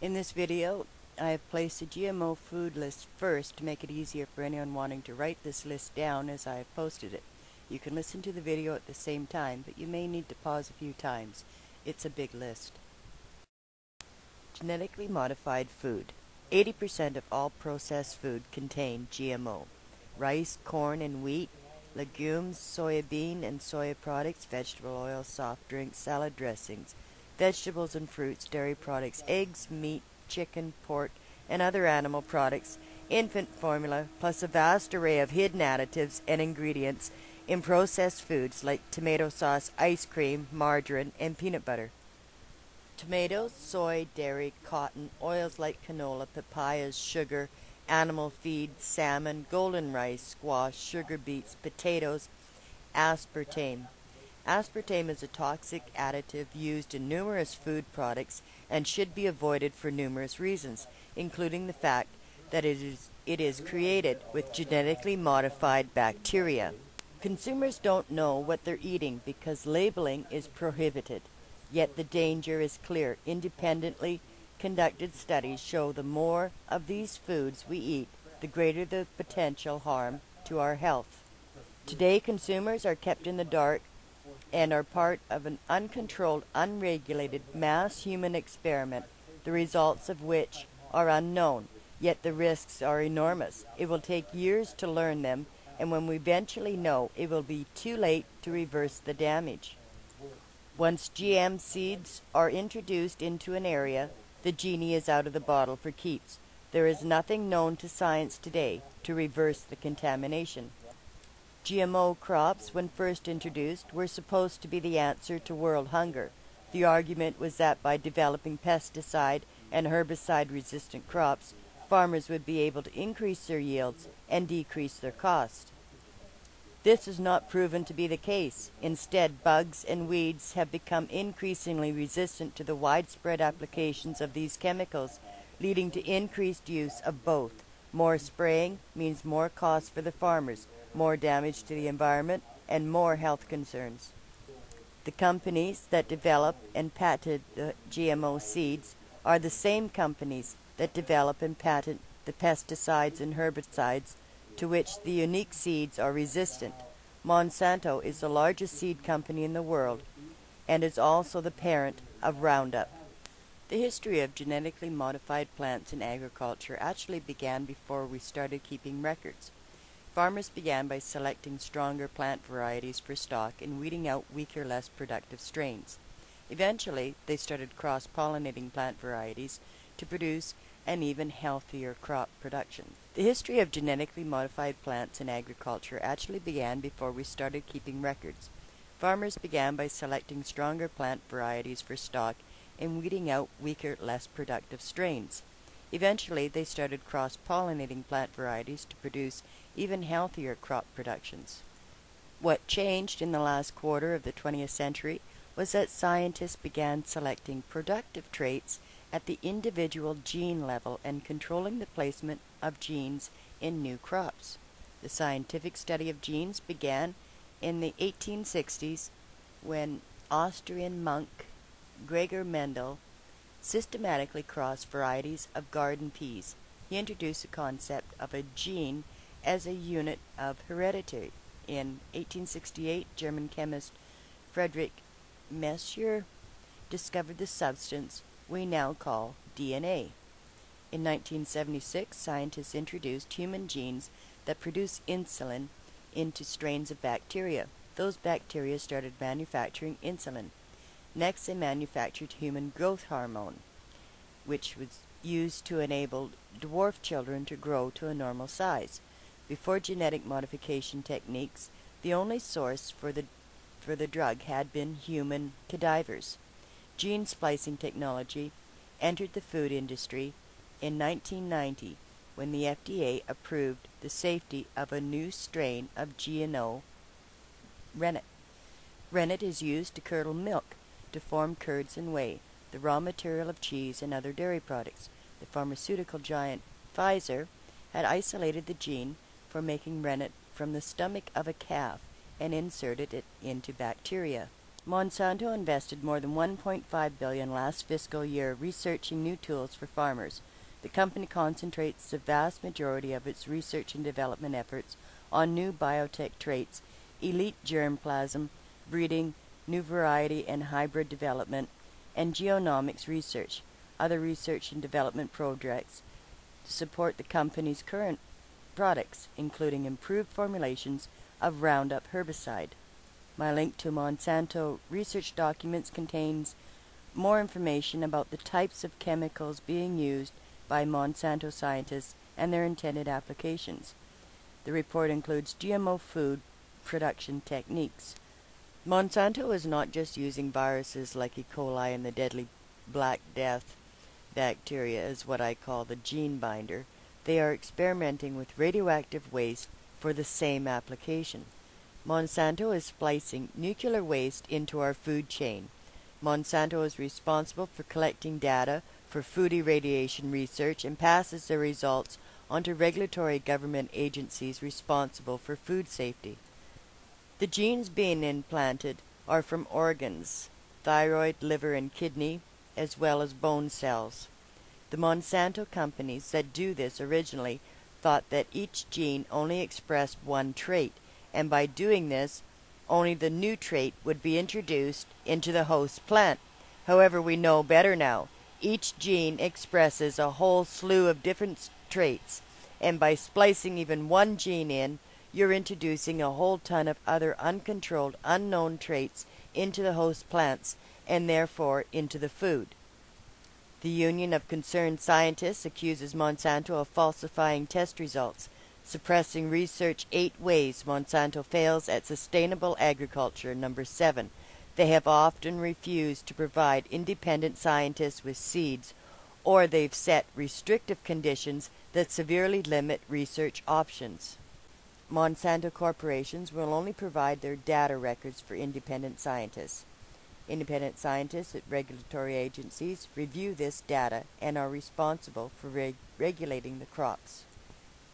In this video, I have placed a GMO food list first to make it easier for anyone wanting to write this list down as I have posted it. You can listen to the video at the same time, but you may need to pause a few times. It's a big list. Genetically modified food. 80% of all processed food contain GMO. Rice, corn, and wheat, legumes, soybean and soya products, vegetable oil, soft drinks, salad dressings, vegetables and fruits, dairy products, eggs, meat, chicken, pork, and other animal products, infant formula, plus a vast array of hidden additives and ingredients in processed foods like tomato sauce, ice cream, margarine, and peanut butter. Tomatoes, soy, dairy, cotton, oils like canola, papayas, sugar, animal feed, salmon, golden rice, squash, sugar beets, potatoes, aspartame. Aspartame is a toxic additive used in numerous food products and should be avoided for numerous reasons, including the fact that it is, it is created with genetically modified bacteria. Consumers don't know what they're eating because labeling is prohibited. Yet the danger is clear. Independently conducted studies show the more of these foods we eat, the greater the potential harm to our health. Today, consumers are kept in the dark and are part of an uncontrolled, unregulated mass human experiment, the results of which are unknown, yet the risks are enormous. It will take years to learn them, and when we eventually know, it will be too late to reverse the damage. Once GM seeds are introduced into an area, the genie is out of the bottle for keeps. There is nothing known to science today to reverse the contamination. GMO crops, when first introduced, were supposed to be the answer to world hunger. The argument was that by developing pesticide and herbicide resistant crops, farmers would be able to increase their yields and decrease their cost. This has not proven to be the case. Instead, bugs and weeds have become increasingly resistant to the widespread applications of these chemicals, leading to increased use of both. More spraying means more cost for the farmers, more damage to the environment, and more health concerns. The companies that develop and patent the GMO seeds are the same companies that develop and patent the pesticides and herbicides to which the unique seeds are resistant. Monsanto is the largest seed company in the world and is also the parent of Roundup. The history of genetically modified plants in agriculture actually began before we started keeping records. Farmers began by selecting stronger plant varieties for stock and weeding out weaker, less productive strains. Eventually, they started cross-pollinating plant varieties to produce an even healthier crop production. The history of genetically modified plants in agriculture actually began before we started keeping records. Farmers began by selecting stronger plant varieties for stock and weeding out weaker, less productive strains. Eventually, they started cross-pollinating plant varieties to produce even healthier crop productions. What changed in the last quarter of the 20th century was that scientists began selecting productive traits at the individual gene level and controlling the placement of genes in new crops. The scientific study of genes began in the 1860s when Austrian monk Gregor Mendel systematically crossed varieties of garden peas. He introduced the concept of a gene as a unit of heredity. In 1868, German chemist Friedrich Miescher discovered the substance we now call DNA. In 1976, scientists introduced human genes that produce insulin into strains of bacteria. Those bacteria started manufacturing insulin. Next, they manufactured human growth hormone, which was used to enable dwarf children to grow to a normal size. Before genetic modification techniques, the only source for the, for the drug had been human cadavers. Gene splicing technology entered the food industry in 1990 when the FDA approved the safety of a new strain of GMO rennet. Rennet is used to curdle milk to form curds and whey, the raw material of cheese and other dairy products. The pharmaceutical giant Pfizer had isolated the gene for making rennet from the stomach of a calf and inserted it into bacteria. Monsanto invested more than 1.5 billion last fiscal year researching new tools for farmers. The company concentrates the vast majority of its research and development efforts on new biotech traits, elite germplasm, breeding, new variety and hybrid development, and genomics research, other research and development projects to support the company's current products, including improved formulations of Roundup herbicide. My link to Monsanto research documents contains more information about the types of chemicals being used by Monsanto scientists and their intended applications. The report includes GMO food production techniques. Monsanto is not just using viruses like E. coli and the deadly Black Death bacteria as what I call the gene binder. They are experimenting with radioactive waste for the same application. Monsanto is splicing nuclear waste into our food chain. Monsanto is responsible for collecting data for food irradiation research and passes the results onto regulatory government agencies responsible for food safety. The genes being implanted are from organs, thyroid, liver, and kidney, as well as bone cells. The Monsanto companies that do this originally thought that each gene only expressed one trait, and by doing this, only the new trait would be introduced into the host plant. However, we know better now. Each gene expresses a whole slew of different traits, and by splicing even one gene in, you're introducing a whole ton of other uncontrolled, unknown traits into the host plants and therefore into the food. The Union of Concerned Scientists accuses Monsanto of falsifying test results, suppressing research eight ways Monsanto fails at sustainable agriculture, number seven. They have often refused to provide independent scientists with seeds, or they've set restrictive conditions that severely limit research options. Monsanto corporations will only provide their data records for independent scientists. Independent scientists at regulatory agencies review this data and are responsible for reg regulating the crops.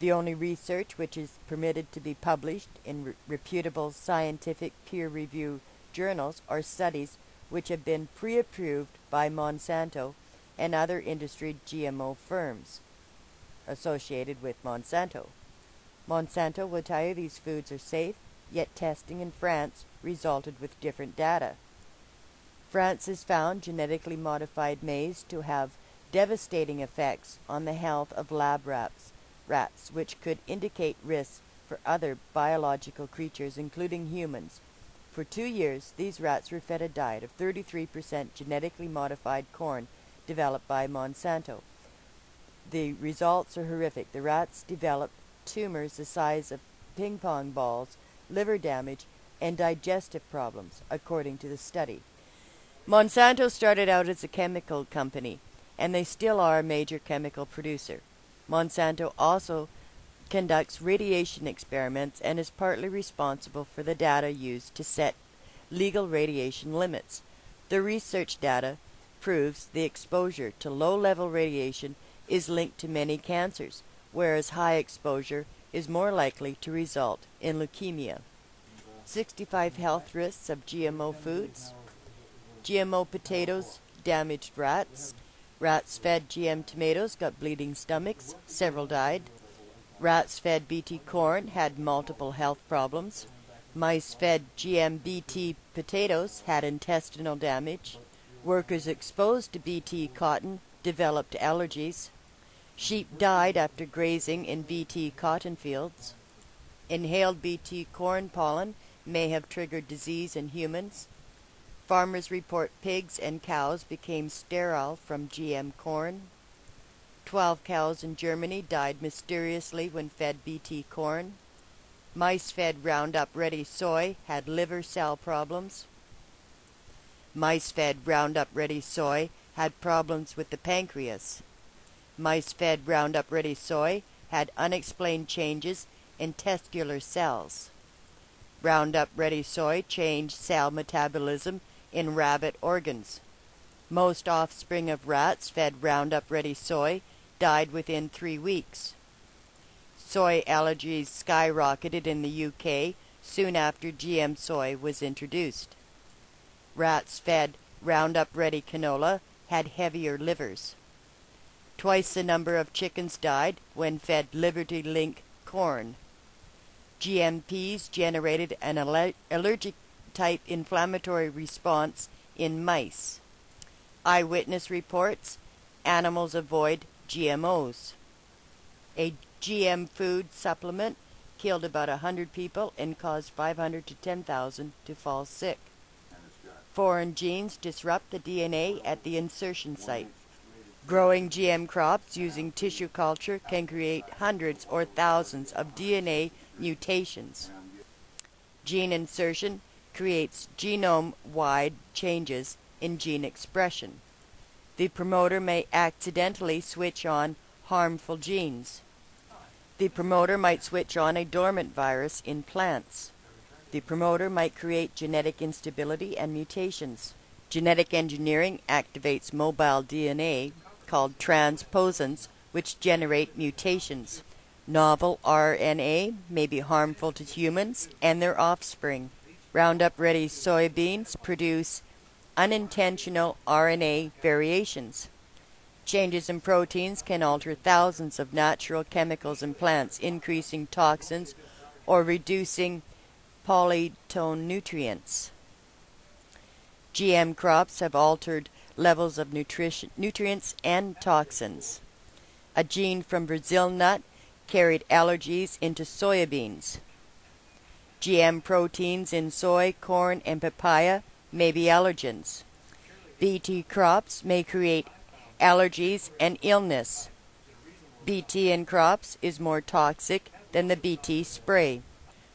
The only research which is permitted to be published in re reputable scientific peer review journals are studies which have been pre-approved by Monsanto and other industry GMO firms associated with Monsanto. Monsanto will tell you these foods are safe, yet testing in France resulted with different data. France has found genetically modified maize to have devastating effects on the health of lab rats, rats which could indicate risks for other biological creatures, including humans. For two years, these rats were fed a diet of 33% genetically modified corn developed by Monsanto. The results are horrific. The rats developed tumors the size of ping pong balls, liver damage, and digestive problems, according to the study. Monsanto started out as a chemical company, and they still are a major chemical producer. Monsanto also conducts radiation experiments and is partly responsible for the data used to set legal radiation limits. The research data proves the exposure to low level radiation is linked to many cancers, whereas high exposure is more likely to result in leukemia. 65 health risks of GMO foods. GMO potatoes damaged rats. Rats fed GM tomatoes got bleeding stomachs. Several died. Rats fed BT corn had multiple health problems. Mice fed GM BT potatoes had intestinal damage. Workers exposed to BT cotton developed allergies. Sheep died after grazing in BT cotton fields. Inhaled BT corn pollen may have triggered disease in humans. Farmers report pigs and cows became sterile from GM corn. Twelve cows in Germany died mysteriously when fed BT corn. Mice fed Roundup Ready soy had liver cell problems. Mice fed Roundup Ready soy had problems with the pancreas. Mice fed Roundup Ready soy had unexplained changes in testicular cells. Roundup Ready soy changed cell metabolism in rabbit organs. Most offspring of rats fed Roundup Ready soy died within three weeks. Soy allergies skyrocketed in the UK soon after GM soy was introduced. Rats fed Roundup Ready canola had heavier livers. Twice the number of chickens died when fed Liberty Link corn. GM peas generated an allergic type inflammatory response in mice. Eyewitness reports animals avoid GMOs. A GM food supplement killed about 100 people and caused 500 to 10,000 to fall sick. Foreign genes disrupt the DNA at the insertion site. Growing GM crops using tissue culture can create hundreds or thousands of DNA mutations. Gene insertion creates genome-wide changes in gene expression. The promoter may accidentally switch on harmful genes. The promoter might switch on a dormant virus in plants. The promoter might create genetic instability and mutations. Genetic engineering activates mobile DNA called transposons, which generate mutations. Novel RNA may be harmful to humans and their offspring. Roundup Ready soybeans produce unintentional RNA variations. Changes in proteins can alter thousands of natural chemicals in plants, increasing toxins or reducing polytone nutrients. GM crops have altered levels of nutrition, nutrients and toxins. A gene from Brazil nut carried allergies into soybeans. GM proteins in soy, corn, and papaya may be allergens. BT crops may create allergies and illness. BT in crops is more toxic than the BT spray.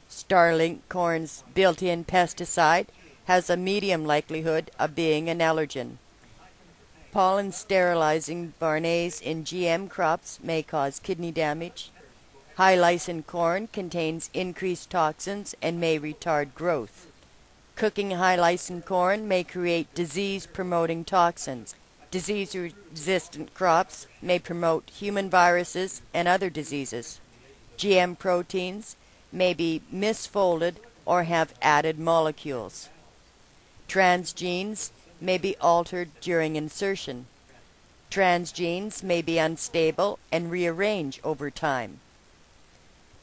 Starlink corn's built-in pesticide has a medium likelihood of being an allergen. Pollen sterilizing Barnase in GM crops may cause kidney damage. High lysine corn contains increased toxins and may retard growth. Cooking high lysine corn may create disease promoting toxins. Disease resistant crops may promote human viruses and other diseases. GM proteins may be misfolded or have added molecules. Transgenes may be altered during insertion. Transgenes may be unstable and rearrange over time.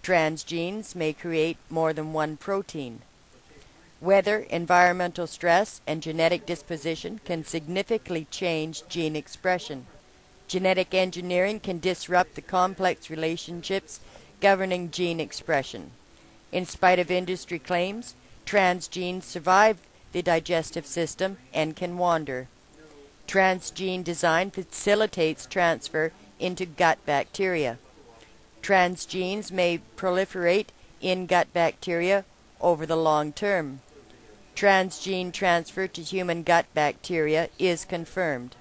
Transgenes may create more than one protein. Weather, environmental stress, and genetic disposition can significantly change gene expression. Genetic engineering can disrupt the complex relationships governing gene expression. In spite of industry claims, transgenes survive the digestive system and can wander. Transgene design facilitates transfer into gut bacteria. Transgenes may proliferate in gut bacteria over the long term. Transgene transfer to human gut bacteria is confirmed.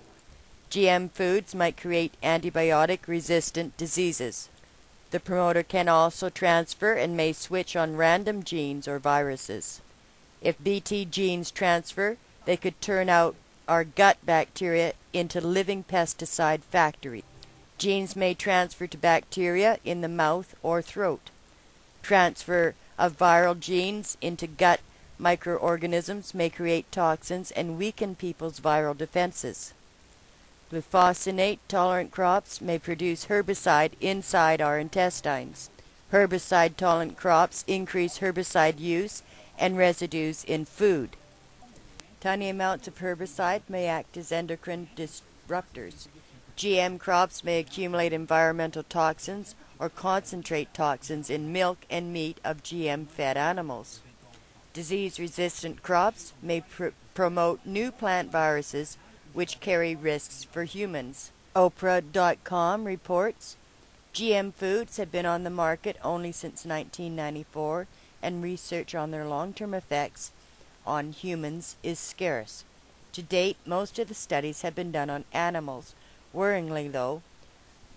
GM foods might create antibiotic resistant diseases. The promoter can also transfer and may switch on random genes or viruses. If Bt genes transfer, they could turn out our gut bacteria into living pesticide factories. Genes may transfer to bacteria in the mouth or throat. Transfer of viral genes into gut microorganisms may create toxins and weaken people's viral defenses. Glufosinate tolerant crops may produce herbicide inside our intestines. Herbicide tolerant crops increase herbicide use and residues in food. Tiny amounts of herbicide may act as endocrine disruptors. GM crops may accumulate environmental toxins or concentrate toxins in milk and meat of GM fed animals. Disease resistant crops may pr promote new plant viruses which carry risks for humans. Oprah.com reports GM foods have been on the market only since 1994 and research on their long-term effects on humans is scarce. To date, most of the studies have been done on animals. Worryingly, though,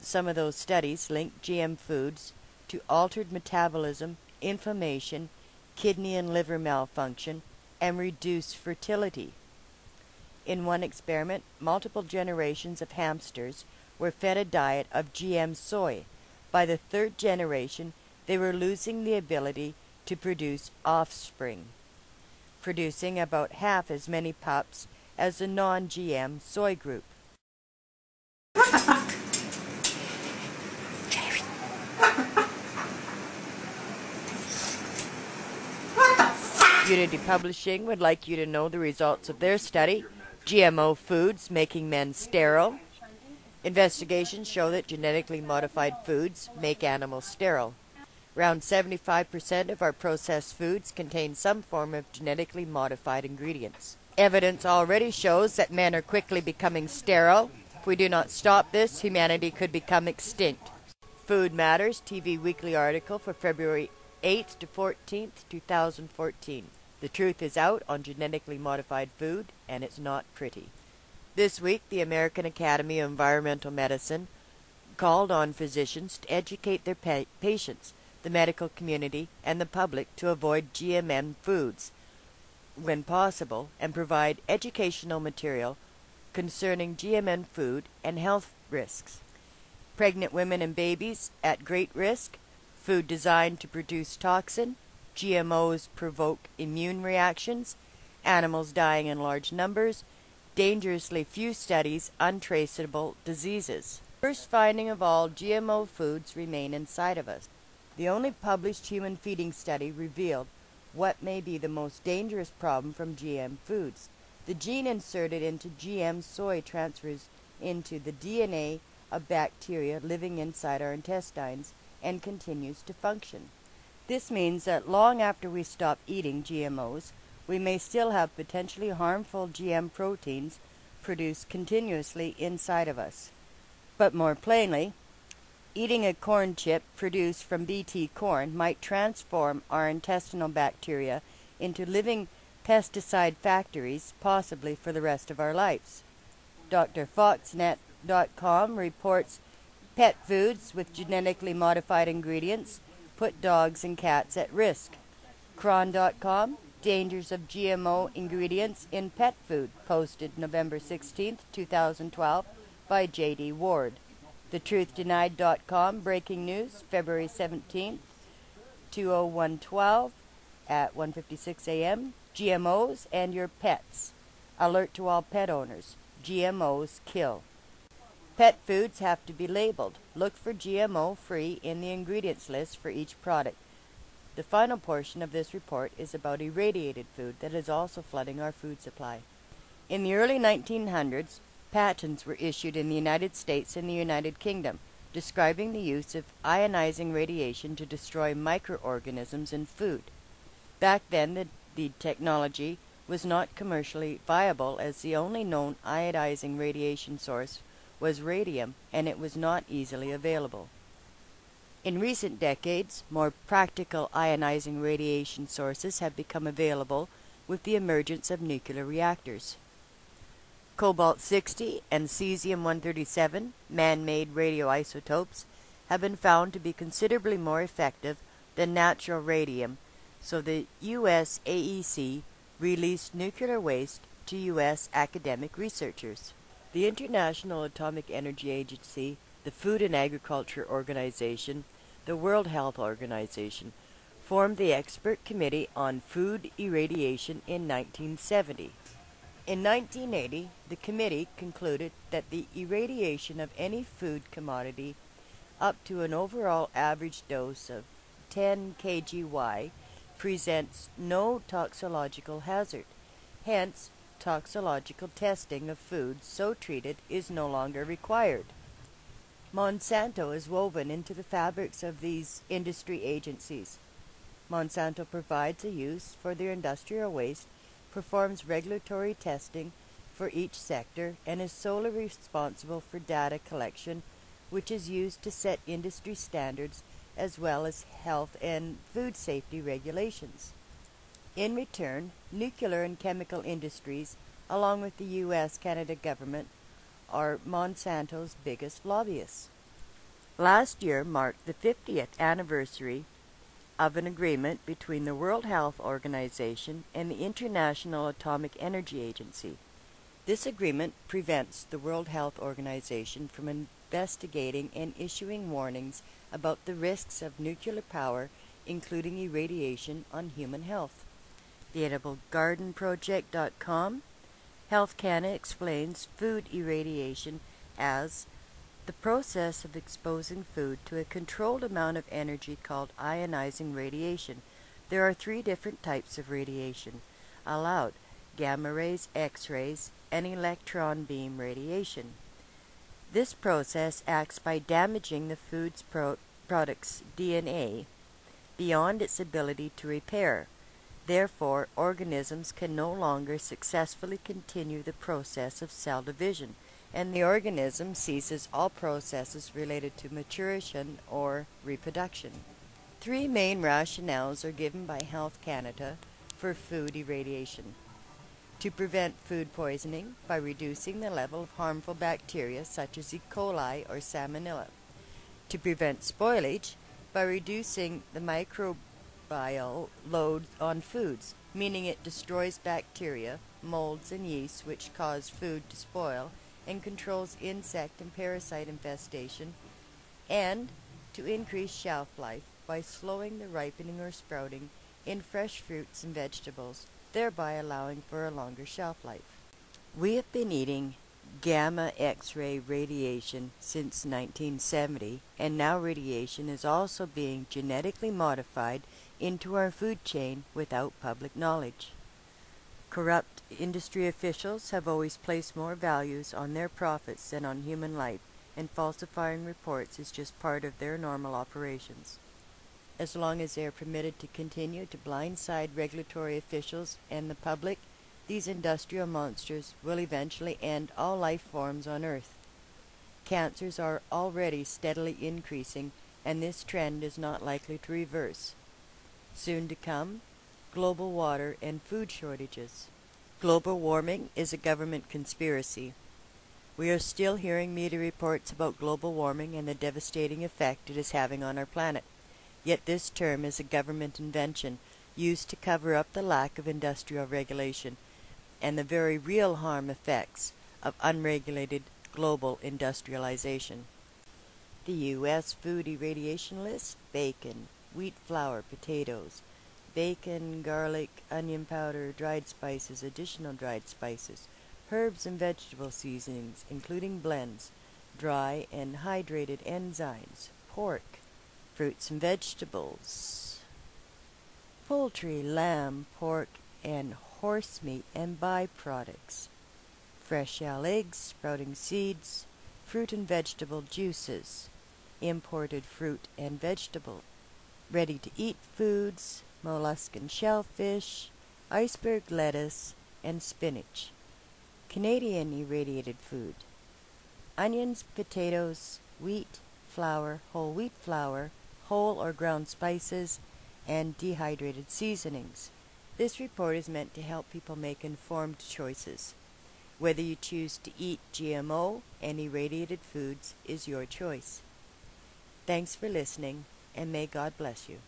some of those studies link GM foods to altered metabolism, inflammation, kidney and liver malfunction, and reduced fertility. In one experiment, multiple generations of hamsters were fed a diet of GM soy. By the third generation, they were losing the ability to produce offspring. producing about half as many pups as the non-GM soy group. Unity Publishing would like you to know the results of their study, GMO Foods Making Men Sterile. Investigations show that genetically modified foods make animals sterile. Around 75% of our processed foods contain some form of genetically modified ingredients. Evidence already shows that men are quickly becoming sterile. If we do not stop this, humanity could become extinct. Food Matters TV weekly article for February 8th to 14th, 2014. The truth is out on genetically modified food, and it's not pretty. This week, the American Academy of Environmental Medicine called on physicians to educate their pa patients, the medical community, and the public to avoid GMM foods when possible and provide educational material concerning GMM food and health risks. Pregnant women and babies at great risk, food designed to produce toxin, GMOs provoke immune reactions, animals dying in large numbers, dangerously few studies, untraceable diseases. First finding of all, GMO foods remain inside of us. The only published human feeding study revealed what may be the most dangerous problem from GM foods. The gene inserted into GM soy transfers into the DNA of bacteria living inside our intestines and continues to function. This means that long after we stop eating GMOs, we may still have potentially harmful GM proteins produced continuously inside of us. But more plainly, eating a corn chip produced from BT corn might transform our intestinal bacteria into living pesticide factories, possibly for the rest of our lives. DrFoxNet.com reports pet foods with genetically modified ingredients put dogs and cats at risk. Chron.com, Dangers of GMO Ingredients in Pet Food, posted November 16, 2012, by J.D. Ward. TheTruthDenied.com, breaking news, February 17, 20112, at 1.56 a.m., GMOs and your pets. Alert to all pet owners, GMOs kill. Pet foods have to be labeled. Look for GMO free in the ingredients list for each product. The final portion of this report is about irradiated food that is also flooding our food supply. In the early 1900s, patents were issued in the United States and the United Kingdom describing the use of ionizing radiation to destroy microorganisms in food. Back then, the, the technology was not commercially viable as the only known ionizing radiation source was radium and it was not easily available. In recent decades, more practical ionizing radiation sources have become available with the emergence of nuclear reactors. Cobalt 60 and cesium 137, man made radioisotopes, have been found to be considerably more effective than natural radium, so the U.S. AEC released nuclear waste to U.S. academic researchers. The International Atomic Energy Agency, the Food and Agriculture Organization, the World Health Organization formed the Expert Committee on Food Irradiation in 1970. In 1980, the committee concluded that the irradiation of any food commodity up to an overall average dose of 10 kgy presents no toxicological hazard. Hence, toxicological testing of foods so treated is no longer required. Monsanto is woven into the fabrics of these industry agencies. Monsanto provides a use for their industrial waste, performs regulatory testing for each sector, and is solely responsible for data collection, which is used to set industry standards as well as health and food safety regulations. In return, nuclear and chemical industries, along with the U.S. Canada government, are Monsanto's biggest lobbyists. Last year marked the 50th anniversary of an agreement between the World Health Organization and the International Atomic Energy Agency. This agreement prevents the World Health Organization from investigating and issuing warnings about the risks of nuclear power, including irradiation, on human health. theediblegardenproject.com, Health Canada explains food irradiation as the process of exposing food to a controlled amount of energy called ionizing radiation. There are three different types of radiation allowed gamma rays, X rays, and electron beam radiation. This process acts by damaging the food's pro- product's DNA beyond its ability to repair. Therefore, organisms can no longer successfully continue the process of cell division, and the organism ceases all processes related to maturation or reproduction. Three main rationales are given by Health Canada for food irradiation. To prevent food poisoning by reducing the level of harmful bacteria such as E. coli or Salmonella. To prevent spoilage by reducing the microbial bio load on foods, meaning it destroys bacteria, molds, and yeasts which cause food to spoil and controls insect and parasite infestation, and to increase shelf life by slowing the ripening or sprouting in fresh fruits and vegetables, thereby allowing for a longer shelf life. We have been eating gamma X-ray radiation since 1970, and now radiation is also being genetically modified into our food chain without public knowledge. Corrupt industry officials have always placed more values on their profits than on human life, and falsifying reports is just part of their normal operations. As long as they are permitted to continue to blindside regulatory officials and the public, these industrial monsters will eventually end all life forms on Earth. Cancers are already steadily increasing, and this trend is not likely to reverse. Soon to come, global water and food shortages. Global warming is a government conspiracy. We are still hearing media reports about global warming and the devastating effect it is having on our planet. Yet this term is a government invention used to cover up the lack of industrial regulation and the very real harm effects of unregulated global industrialization. The U.S. Food Irradiation List bacon, wheat flour, potatoes, bacon, garlic, onion powder, dried spices, additional dried spices, herbs and vegetable seasonings, including blends, dry and hydrated enzymes, pork, fruits and vegetables, poultry, lamb, pork, and horse meat and byproducts, fresh shell eggs, sprouting seeds, fruit and vegetable juices, imported fruit and vegetable, ready to eat foods, mollusk and shellfish, iceberg lettuce, and spinach. Canadian irradiated food. Onions, potatoes, wheat, flour, whole wheat flour, whole or ground spices, and dehydrated seasonings. This report is meant to help people make informed choices. Whether you choose to eat GMO and irradiated foods is your choice. Thanks for listening, and may God bless you.